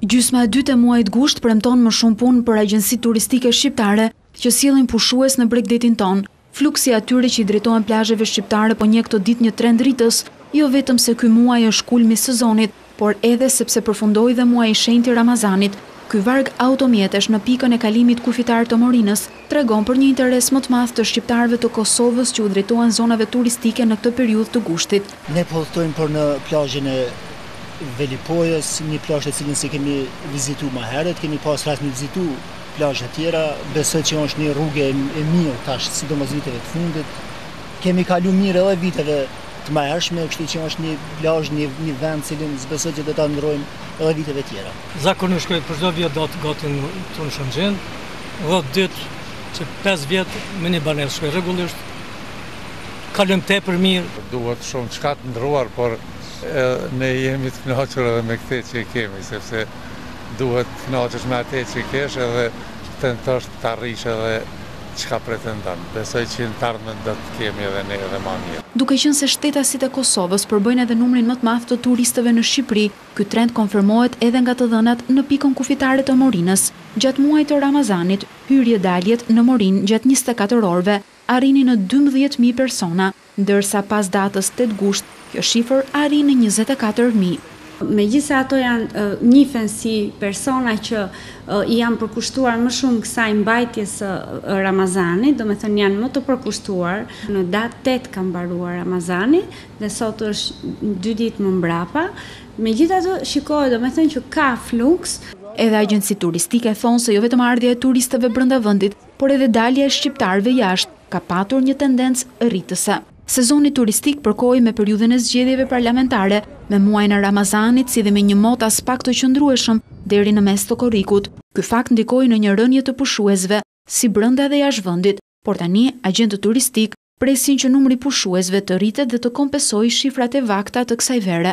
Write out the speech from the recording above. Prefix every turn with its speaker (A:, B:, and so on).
A: Gjysma e dytë e muajit gusht premton më shumë punë për agjencitë turistike shqiptare që sjellin pushues në bregdetin tonë. Fluksi i atyre që i drejtohen plazheve shqiptare po njeh këto ditë një trend rritës, jo vetëm se ky muaj është kulmi i sezonit, por edhe sepse përfundoi dhe muaji i shenjtë i Ramazanit. Ky varg automjetesh në pikën e kalimit kufitar të Morinës, tregon për një interes më të madh të shqiptarëve të Kosovës që u drejtohen zonave turistike në këtë periudhë të gushtit.
B: Ne po udhëtojmë për në plazhin e Velipojës, një plazh të cilin s'e kemi vizitu ma herët, kemi pas rast me vizitu plazhe të tjera, besoj që është një rrugë e mirë tash, sidomos viteve të fundit. Kemi kalu mirë edhe viteve të mahershme, kështu që është një plazh, një vend cilin s'besoj që do ta ndrrojmë edhe viteve tjera.
C: Zakonisht shkoj për çdo vjet gati këtu në Shëngjin, dhjetë ditë që pesë vjet me një banesë shkoj rregullisht. Kalojmë tepër mirë.
D: Duhet shumë çka të ndrruar, por ne jemi të knaqur edhe me këtë që kemi, sepse duhet të knaqesh me atë që kesh edhe të tentosh të arrish edhe çka pretendon. Besoj që në të ardhmen do të kemi edhe ne edhe ma mirë.
A: Duke qenë se shtetasit e Kosovës përbëjnë edhe numrin më të madh të turistëve në Shqipëri, Ky trend konfirmohet edhe nga të dhënat në pikën kufitare të Morinës. Gjatë muajit të Ramazanit, hyrje-daljet në Morinë gjatë njëzet e katër orëve arrinin në dymbëdhjetë mijë persona, ndërsa pas datës tetë gusht kjo shifër arriti në njëzet
E: e katër mijë. Megjithëse ato janë njihen si persona që i janë përkushtuar më shumë kësaj mbajtjes së Ramazanit, domethënë janë më të përkushtuar, në datë tetë ka mbaruar Ramazani, dhe sot është dy ditë më mbrapa, megjithatë shikohet domethënë që ka fluks.
A: Edhe agjencitë turistike thonë se jo vetëm ardhja e turistëve brenda vendit, por edhe dalja e shqiptarëve jashtë ka patur një tendencë rritëse. Sezoni turistik përkoi me periudhën e zgjedhjeve parlamentare, me muajin e Ramazanit si dhe me një mot aspak të qëndrueshëm deri në mes të korrikut. Ky fakt ndikoi në një rënie të pushuesve si brenda dhe jashtë vendit, por tani agjentët turistikë presin që numri i pushuesve të rritet dhe të kompesojë shifrat e vakta të kësaj vere.